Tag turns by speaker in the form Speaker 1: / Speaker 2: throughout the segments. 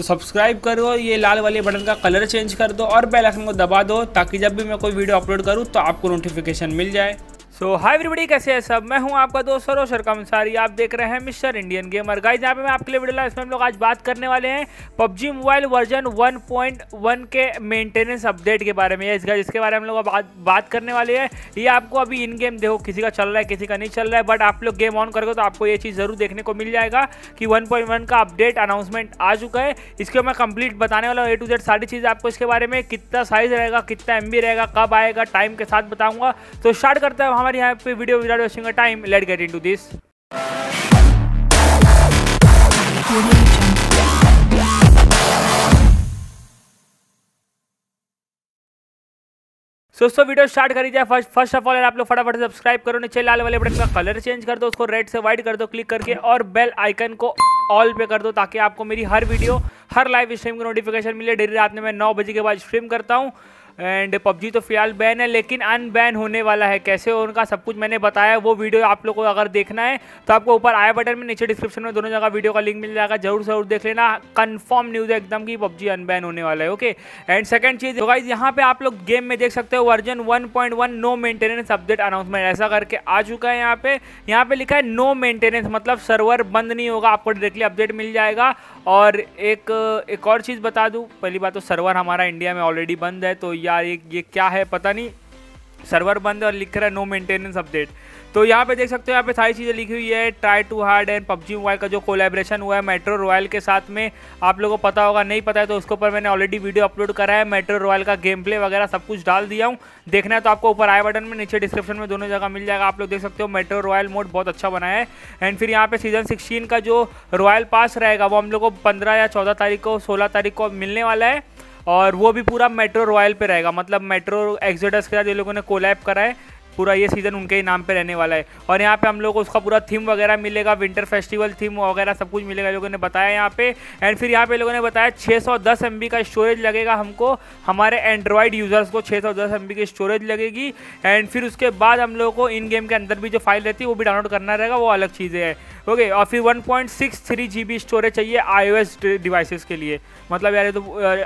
Speaker 1: तो सब्सक्राइब करो, ये लाल वाले बटन का कलर चेंज कर दो और बेल आइकन को दबा दो ताकि जब भी मैं कोई वीडियो अपलोड करूँ तो आपको नोटिफिकेशन मिल जाए। सो हाय एवरीबडी कैसे है सब? मैं हूँ आपका दोस्त सरोशर कंसारी आप देख रहे हैं मिस्टर इंडियन गेमर। गाइस यहाँ पे मैं आपके लिए वीडियो इसमें हम लोग आज बात करने वाले हैं पबजी मोबाइल वर्जन 1.1 के मेंटेनेंस अपडेट के बारे में। इस इसके बारे में हम लोग बात, बात करने वाले हैं। ये आपको अभी इन गेम देखो किसी का चल रहा है किसी का नहीं चल रहा है बट आप लोग गेम ऑन करोगे तो आपको ये चीज़ ज़रूर देखने को मिल जाएगा कि वन का अपडेट अनाउंसमेंट आ चुका है। इसके मैं कंप्लीट बताने वाला हूँ ए टू जेड सारी चीज़ आपको इसके बारे में कितना साइज़ रहेगा कितना एमबी रहेगा कब आएगा टाइम के साथ बताऊँगा। तो स्टार्ट करते हैं हमारे यहाँ पे video without wasting a time. Let's get into this. दोस्तों वीडियो स्टार्ट करी जाए. फ़र्स्ट फ़र्स्ट ऑफ़ ऑल आप लोग फटाफट सब्सक्राइब करो. नीचे लाल वाले बटन का कलर चेंज कर दो. उसको रेड से व्हाइट कर दो. क्लिक करके और बेल आइकन को ऑल पे कर दो ताकि आपको मेरी हर वीडियो हर लाइव स्ट्रीम की नोटिफिकेशन मिले. डेली रात में मैं नौ बजे के बाद स्ट्रीम करता हूँ. एंड पबजी तो फ़िलहाल बैन है, लेकिन अनबैन होने वाला है कैसे? उनका सब कुछ मैंने बताया, वो वीडियो आप लोग को अगर देखना है तो आपको ऊपर आया बटन में नीचे डिस्क्रिप्शन में दोनों जगह वीडियो का लिंक मिल जाएगा ज़रूर ज़रूर देख लेना। कन्फर्म न्यूज़ है एकदम की पबजी अनबैन होने वाला है ओके एंड सेकंड चीज़ तो गाइज़ यहाँ पे आप लोग गेम में देख सकते हो version 1.1 no maintenance update announcement ऐसा करके आ चुका है यहाँ पे। यहाँ पे लिखा है नो मेंटेनेंस मतलब सर्वर बंद नहीं होगा, आपको डायरेक्टली अपडेट मिल जाएगा। और एक एक और चीज़ बता दूँ, पहली बात तो सर्वर हमारा इंडिया में ऑलरेडी बंद है तो यार, ये ये क्या है, पता नहीं। सर्वर बंद और लिख रहा है नो मेंटेनेंस अपडेट तो यहाँ पे देख सकते हो, यहाँ पे सारी चीज़ें लिखी हुई है try to hard and PUBG mobile का जो कोलेब्रेशन हुआ है मेट्रो रॉयल के साथ में, आप लोगों को पता होगा, नहीं पता है तो उसके ऊपर मैंने ऑलरेडी वीडियो अपलोड करा है मेट्रो रॉयल का गेम प्ले वगैरह सब कुछ डाल दिया हूँ। देखना है तो आपको ऊपर आई बटन में, नीचे डिस्क्रिप्शन में दोनों जगह मिल जाएगा। आप लोग देख सकते हो मेट्रो रॉयल मोड बहुत अच्छा बनाया है। एंड फिर यहाँ पे सीज़न सिक्सटीन का जो रॉयल पास रहेगा, वो हम लोग को पंद्रह या चौदह तारीख को, सोलह तारीख को मिलने वाला है। और वो भी पूरा मेट्रो रॉयल पे रहेगा। मतलब मेट्रो एक्सोडस के साथ ये लोगों ने कोलैप करा है पूरा ये सीज़न उनके ही नाम पे रहने वाला है। और यहाँ पे हम लोग को उसका पूरा थीम वगैरह मिलेगा विंटर फेस्टिवल थीम वगैरह सब कुछ मिलेगा लोगों ने बताया यहाँ पे। एंड फिर यहाँ पे लोगों ने बताया 610 एमबी का स्टोरेज लगेगा हमको। हमारे एंड्रॉयड यूज़र्स को 610 एमबी की स्टोरेज लगेगी। एंड फिर उसके बाद हम लोग को इन गेम के अंदर भी जो फ़ाइल रहती है, वो भी डाउनलोड करना रहेगा, वो अलग चीज़ें है। ओके और फिर one point six three G B storage चाहिए आई डिवाइसेस के लिए। मतलब यार तो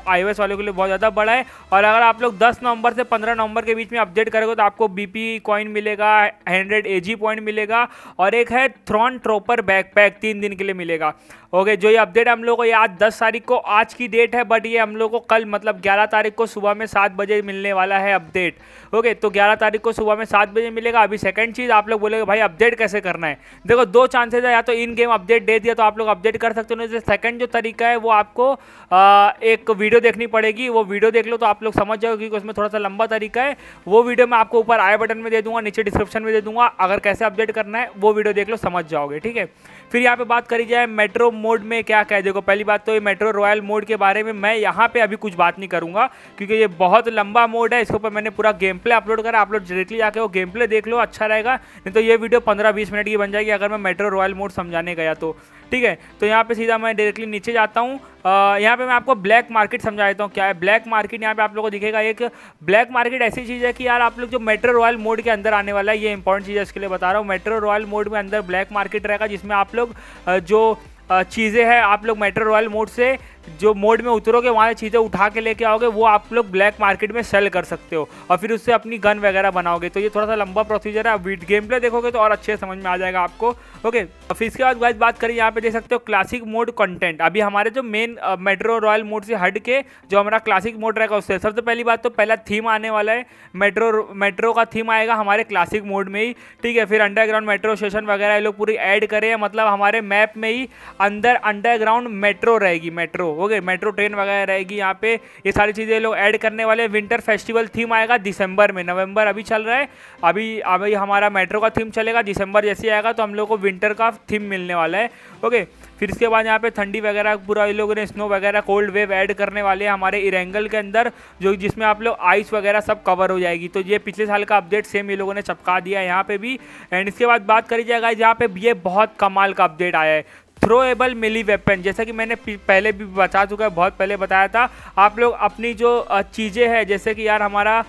Speaker 1: आईओएस वालों के लिए बहुत ज़्यादा बड़ा है। और अगर आप लोग 10 नवंबर से 15 नवंबर के बीच में अपडेट करोगे तो आपको बीपी कॉइन मिलेगा हंड्रेड एजी पॉइंट मिलेगा और एक है थ्रॉन ट्रोपर बैकपैक तीन दिन के लिए मिलेगा। ओके जो ये अपडेट हम लोग को ये आज दस तारीख को आज की डेट है बट ये हम लोग को कल मतलब ग्यारह तारीख को सुबह में सात बजे मिलने वाला है अपडेट ओके तो ग्यारह तारीख को सुबह में सात बजे मिलेगा। अभी सेकंड चीज़ आप लोग बोलेगे भाई अपडेट कैसे करना है? देखो दो चांसेज है या तो इन गेम अपडेट दे दिया तो आप लोग अपडेट कर सकते हो सेकंड जो तरीका है वो आपको आ, एक वीडियो देखनी पड़ेगी। वो वीडियो देख लो तो आप लोग समझ जाओगे क्योंकि उसमें थोड़ा सा लंबा तरीका है। वो वीडियो मैं आपको ऊपर आई बटन में दे दूँगा नीचे डिस्क्रिप्शन में दे दूँगा। अगर कैसे अपडेट करना है वो वीडियो देख लो समझ जाओगे ठीक है? फिर यहाँ पे बात करी जाए मेट्रो मोड में क्या कह? देखो, पहली बात तो ये मेट्रो रॉयल मोड के बारे में मैं यहाँ पे अभी कुछ बात नहीं करूँगा, क्योंकि ये बहुत लंबा मोड है, इसके ऊपर मैंने पूरा गेम प्ले अपलोड करा आप लोग डायरेक्टली जाके वो गेम प्ले देख लो अच्छा रहेगा, नहीं तो ये वीडियो पंद्रह बीस मिनट की बन जाएगी अगर मैं मेट्रो रॉयल मोड समझाने गया तो। ठीक है तो यहाँ पर सीधा मैं डायरेक्टली नीचे जाता हूँ यहाँ पे मैं आपको ब्लैक मार्केट समझा देता हूँ क्या है। ब्लैक मार्केट यहाँ पे आप लोगों को दिखेगा एक ब्लैक मार्केट ऐसी चीज़ है कि यार आप लोग जो मेट्रो रॉयल मोड के अंदर आने वाला है, ये इंपॉर्टेंट चीज़ है इसके लिए बता रहा हूँ। मेट्रो रॉयल मोड में अंदर ब्लैक मार्केट रहेगा जिसमें आप लोग जो चीज़ें हैं, आप लोग मेट्रो रॉयल मोड से जो मोड में उतरोगे, वहाँ से चीज़ें उठा के लेके आओगे, वो आप लोग ब्लैक मार्केट में सेल कर सकते हो। और फिर उससे अपनी गन वगैरह बनाओगे। तो ये थोड़ा सा लंबा प्रोसीजर है। वीट गेम प्ले देखोगे तो और अच्छे समझ में आ जाएगा आपको। ओके और फिर इसके बाद गाइस बात करें, यहाँ पे देख सकते हो क्लासिक मोड कंटेंट अभी हमारे जो मेन मेट्रो रॉयल मोड से हट के जो हमारा क्लासिक मोड रहेगा, उससे सबसे पहली बात तो पहला थीम आने वाला है। मेट्रो मेट्रो का थीम आएगा हमारे क्लासिक मोड में ही। ठीक है, फिर अंडरग्राउंड मेट्रो स्टेशन वगैरह ये लोग पूरी ऐड करें। मतलब हमारे मैप में ही अंदर अंडरग्राउंड मेट्रो रहेगी मेट्रो ओके मेट्रो ट्रेन वगैरह रहेगी यहाँ पे। ये सारी चीज़ें लोग ऐड करने वाले विंटर फेस्टिवल थीम आएगा दिसंबर में। नवंबर अभी चल रहा है। अभी अभी हमारा मेट्रो का थीम चलेगा। दिसंबर जैसे आएगा तो हम लोग को विंटर का थीम मिलने वाला है। ओके फिर इसके बाद यहाँ पे ठंडी वगैरह, पूरा ये लोगों ने स्नो वगैरह कोल्ड वेव ऐड करने वाले हैं हमारे इरेंगल के अंदर, जो जिसमें आप लोग आइस वगैरह सब कवर हो जाएगी। तो ये पिछले साल का अपडेट सेम ये लोगों ने चपका दिया है यहाँ पे भी। एंड इसके बाद बात करी जाएगा यहाँ पे ये बहुत कमाल का अपडेट आया है। थ्रोएबल मिली वेपन जैसा कि मैंने पहले भी बता चुका है बहुत पहले बताया था, आप लोग अपनी जो चीज़ें हैं, जैसे कि यार हमारा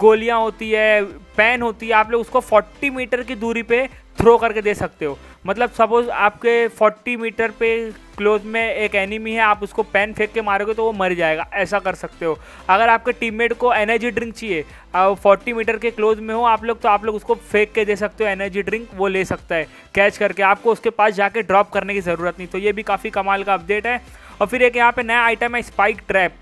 Speaker 1: गोलियाँ होती है, पेन होती है, आप लोग उसको 40 मीटर की दूरी पे थ्रो करके दे सकते हो। मतलब सपोज़ आपके 40 मीटर पे क्लोज में एक एनिमी है, आप उसको पेन फेंक के मारोगे तो वो मर जाएगा। ऐसा कर सकते हो। अगर आपके टीममेट को एनर्जी ड्रिंक चाहिए फोर्टी मीटर के क्लोज में हो आप लोग तो आप लोग उसको फेंक के दे सकते हो एनर्जी ड्रिंक वो ले सकता है कैच करके। आपको उसके पास जाके ड्रॉप करने की ज़रूरत नहीं तो ये भी काफ़ी कमाल का अपडेट है। और फिर एक यहाँ पे नया आइटम है स्पाइक ट्रैप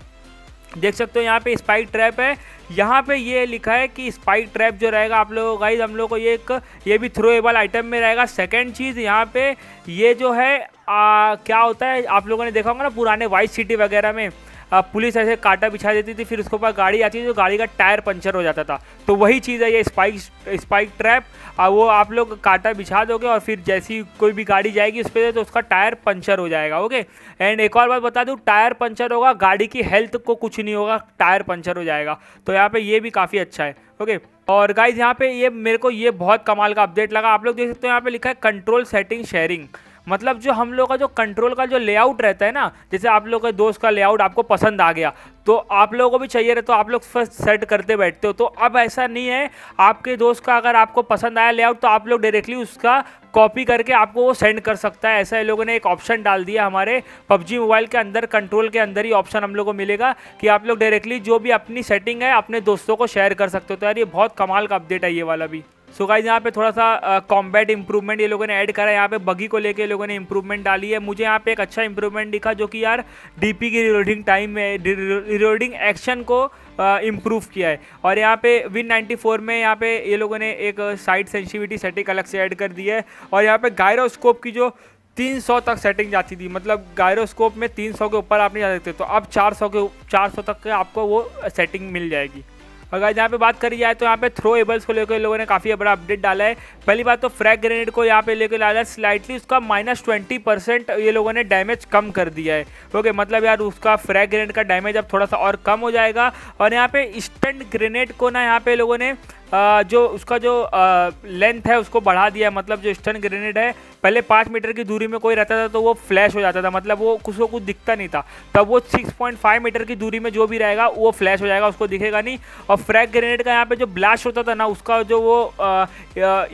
Speaker 1: देख सकते हो यहाँ पे स्पाइक ट्रैप है। यहाँ पे ये लिखा है कि स्पाइक ट्रैप जो रहेगा आप लोगों गाइज़ हम लोग को ये एक, ये भी थ्रोएबल आइटम में रहेगा। सेकेंड चीज़ यहाँ पे, ये जो है आ, क्या होता है आप लोगों ने देखा होगा ना पुराने वाइट सिटी वगैरह में पुलिस ऐसे कांटा बिछा देती थी फिर उसके ऊपर गाड़ी आती थी तो गाड़ी का टायर पंचर हो जाता था। तो वही चीज़ है ये स्पाइक स्पाइक ट्रैप वो आप लोग कांटा बिछा दोगे और फिर जैसी कोई भी गाड़ी जाएगी उस पर तो उसका टायर पंचर हो जाएगा ओके एंड एक और बात बता दूँ टायर पंचर होगा गाड़ी की हेल्थ को कुछ नहीं होगा टायर पंचर हो जाएगा। तो यहाँ पर ये भी काफ़ी अच्छा है ओके और गाइज़ यहाँ पे ये मेरे को ये बहुत कमाल का अपडेट लगा। आप लोग देख सकते हो यहाँ पे लिखा है कंट्रोल सेटिंग शेयरिंग मतलब जो हम लोग का जो कंट्रोल का जो लेआउट रहता है ना, जैसे आप लोग के दोस्त का लेआउट आपको पसंद आ गया तो आप लोगों को भी चाहिए रहे तो आप लोग फ़र्स्ट सेट करते बैठते हो। तो अब ऐसा नहीं है, आपके दोस्त का अगर आपको पसंद आया लेआउट तो आप लोग डायरेक्टली उसका कॉपी करके आपको वो सेंड कर सकता है। ऐसा लोगों ने एक ऑप्शन डाल दिया हमारे पबजी मोबाइल के अंदर कंट्रोल के अंदर ही ऑप्शन हम लोग को मिलेगा कि आप लोग डायरेक्टली जो भी अपनी सेटिंग है, अपने दोस्तों को शेयर कर सकते हो। तो यार ये बहुत कमाल का अपडेट है ये वाला भी। सो गाइज़ यहाँ पे थोड़ा सा कॉम्बैट इंप्रूवमेंट ये लोगों ने ऐड करा है। यहाँ पे बगी को लेके लोगों ने इंप्रूवमेंट डाली है। मुझे यहाँ पे एक अच्छा इंप्रूवमेंट दिखा जो कि यार डीपी की रिलोडिंग टाइम में रिलोडिंग एक्शन को इम्प्रूव किया है। और यहाँ पे विन 94 में यहाँ पे ये लोगों ने एक साइड सेंसिविटी सेटिंग अलग से ऐड कर दी है। और यहाँ पे गायरोस्कोप की जो 300 तक सेटिंग जाती थी मतलब गायरोस्कोप में 300 के ऊपर आप नहीं जा सकते तो अब 400 के 400 तक के आपको वो सेटिंग मिल जाएगी। अगर यहाँ पे बात करी जाए तो यहाँ पे थ्रो एबल्स को लेकर लोगों ने काफ़ी बड़ा अपडेट डाला है। पहली बात तो फ्रैग ग्रेनेड को यहाँ पे लेकर डाला है। स्लाइटली उसका माइनस ट्वेंटी परसेंट ये लोगों ने डैमेज कम कर दिया है। ओके मतलब यार उसका फ्रैग ग्रेनेड का डैमेज अब थोड़ा सा और कम हो जाएगा। और यहाँ पे स्टेंट ग्रेनेड को ना यहाँ पे लोगों ने जो उसका जो लेंथ है, उसको बढ़ा दिया मतलब जो स्टन ग्रेनेड है, पहले पाँच मीटर की दूरी में कोई रहता था तो वो फ्लैश हो जाता था। मतलब वो कुछ को कुछ दिखता नहीं था। तब वो 6.5 मीटर की दूरी में जो भी रहेगा, वो फ्लैश हो जाएगा, उसको दिखेगा नहीं। और फ्रैग ग्रेनेड का यहाँ पे जो ब्लास्ट होता था ना, उसका जो वो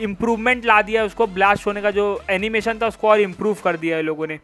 Speaker 1: इम्प्रूवमेंट ला दिया उसको ब्लास्ट होने का जो एनिमेशन था, उसको और इम्प्रूव कर दिया है लोगों ने।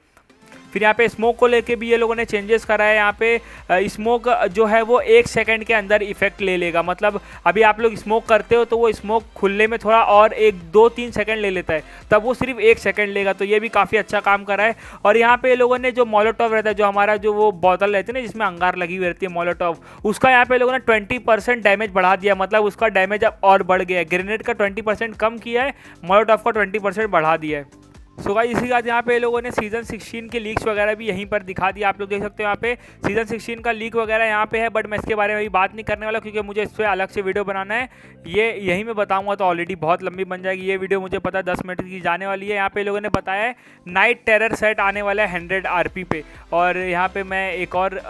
Speaker 1: फिर यहाँ पे स्मोक को लेके भी ये लोगों ने चेंजेस करा है। यहाँ पे स्मोक जो है वो एक सेकंड के अंदर इफ़ेक्ट ले लेगा। मतलब अभी आप लोग स्मोक करते हो तो वो स्मोक खुलने में थोड़ा और एक, दो, तीन सेकंड ले लेता है। तब वो सिर्फ़ एक सेकंड लेगा। तो ये भी काफ़ी अच्छा काम करा है। और यहाँ पे लोगों ने जो मोलोटॉव रहता है, जो हमारा जो वो बोतल रहती है ना, जिसमें अंगार लगी हुई रहती है मोलोटॉव उसका यहाँ पे लोगों ने ट्वेंटी डैमेज बढ़ा दिया। मतलब उसका डैमेज अब और बढ़ गया है। ग्रेनेड का ट्वेंटी कम किया है मोलोटॉव का ट्वेंटी बढ़ा दिया है। सो so इसी के यहाँ पे लोगों ने सीज़न 16 के लीक्स वगैरह भी यहीं पर दिखा दिया आप लोग देख सकते हो यहाँ पे सीज़न 16 का लीक वगैरह यहाँ पे है बट मैं इसके बारे में भी बात नहीं करने वाला क्योंकि मुझे इस पर अलग से वीडियो बनाना है। ये यहीं में बताऊँगा तो ऑलरेडी बहुत लंबी बन जाएगी। ये वीडियो मुझे पता है दस मिनट की जाने वाली है। यहाँ पे लोगों ने बताया है नाइट टेरर सेट आने वाला है हंड्रेड आर पे। और यहाँ पर मैं एक और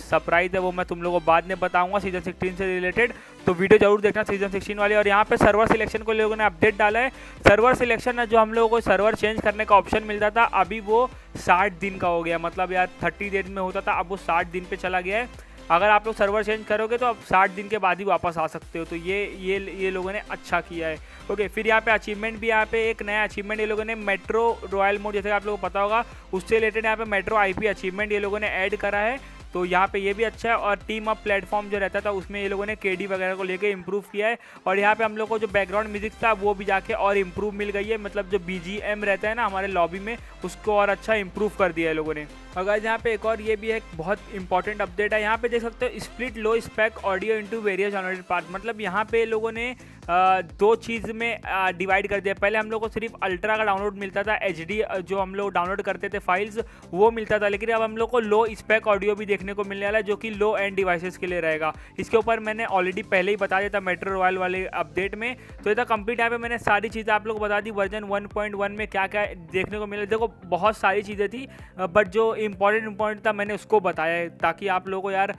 Speaker 1: सरप्राइज़ है वो मैं तुम लोगों को बाद में बताऊँगा सीज़न सिक्सटीन से रिलेटेड तो वीडियो ज़रूर देखना सीज़न सिक्सटीन वाली। और यहाँ पे सर्वर सिलेक्शन को लोगों ने अपडेट डाला है। सर्वर सिलेक्शन जो हम लोगों को सर्वर चेंज करने का ऑप्शन मिलता था, अभी वो साठ दिन का हो गया। मतलब यार थर्टी डेज़ में होता था, अब वो साठ दिन पे चला गया है। अगर आप लोग सर्वर चेंज करोगे तो आप साठ दिन के बाद ही वापस आ सकते हो। तो ये ये ये लोगों ने अच्छा किया है। ओके फिर यहाँ पे अचीवमेंट भी, यहाँ पे एक नया अचीवमेंट ये लोगों ने मेट्रो रॉयल मोड जैसे आप लोगों को पता होगा, उससे रिलेटेड यहाँ पे मेट्रो आईपी अचीवमेंट ये लोगों ने ऐड करा है। तो यहाँ पे ये भी अच्छा है और टीम अप प्लेटफॉर्म जो रहता था, उसमें ये लोगों ने के वगैरह को लेकर इम्प्रूव किया है और यहाँ पे हम लोग को जो बैकग्राउंड म्यूज़िक था, वो भी जाके और इम्प्रूव मिल गई है। मतलब जो बीजीएम रहता है ना, हमारे लॉबी में, उसको और अच्छा इम्प्रूव कर दिया है लोगों ने। अगर यहाँ पे एक और ये भी है, बहुत इंपॉर्टेंट अपडेट है। यहाँ पे देख सकते हो split low spec audio into various honoured part मतलब यहाँ पे लोगों ने दो चीज़ में डिवाइड कर दिया। पहले हम लोग को सिर्फ़ अल्ट्रा का डाउनलोड मिलता था एचडी जो हम लोग डाउनलोड करते थे फाइल्स वो मिलता था। लेकिन अब हम लोग को लो स्पेक ऑडियो भी देखने को मिलने वाला है, जो कि लो एंड डिवाइसेस के लिए रहेगा। इसके ऊपर मैंने ऑलरेडी पहले ही बता दिया था मेट्रो रॉयल वाले अपडेट में। तो ये था कंप्लीट यहाँ पे मैंने सारी चीज़ें आप लोग को बता दी। वर्जन वन में क्या क्या देखने को मिला। देखो, बहुत सारी चीज़ें थी बट जो इंपॉर्टेंट इंपॉर्टेंट था, मैंने उसको बताया ताकि आप लोगों को यार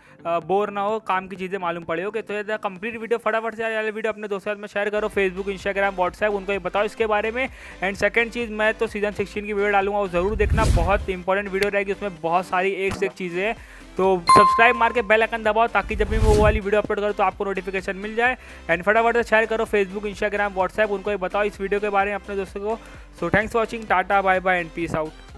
Speaker 1: बोर ना हो, काम की चीज़ें मालूम पड़े ओके तो ये कंप्लीट वीडियो फटाफट से यार वीडियो अपने दोस्तों में शेयर करो फेसबुक इंस्टाग्राम व्हाट्सएप उनको बताओ इसके बारे में। एंड सेकंड चीज़, मैं तो सीज़न सिक्सटीन की वीडियो डालूँगा, वो ज़रूर देखना, बहुत इंपॉर्टेंट वीडियो रहेगी, उसमें बहुत सारी एक से एक चीज़ें हैं। तो सब्सक्राइब मार के बेल आइकन दबाओ, ताकि जब भी मैं वो वाली वीडियो अपलोड करूँ तो आपको नोटिफिकेशन मिल जाए। एंड फटाफट से शेयर करो फेसबुक इंस्टाग्राम व्हाट्सएप उनको बताओ इस वीडियो के बारे में अपने दोस्तों को। So thanks for watching tata bye bye and peace out